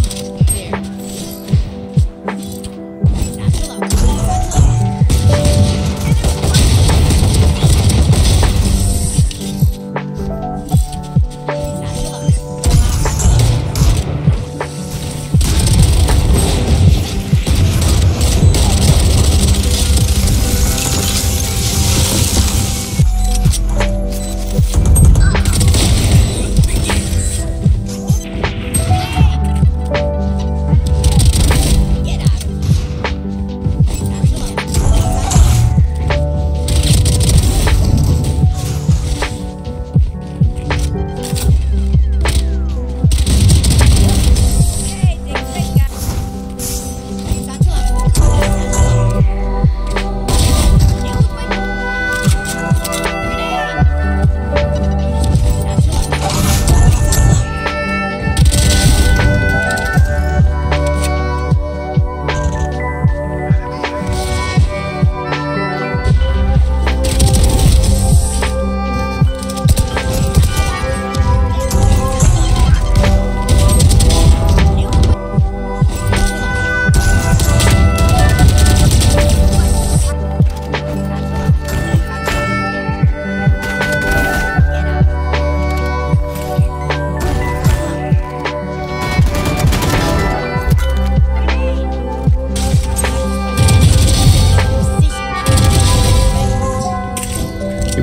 Thank you.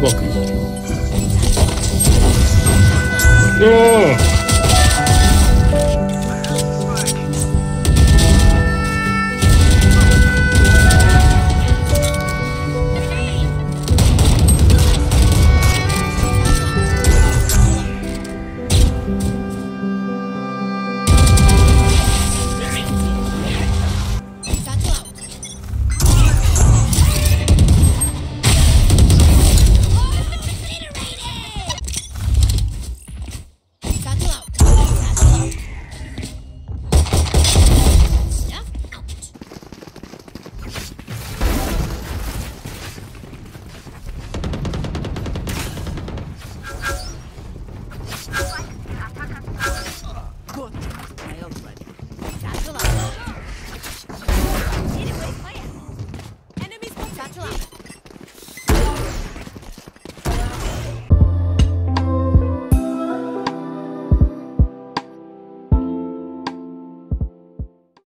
bakın. Oo.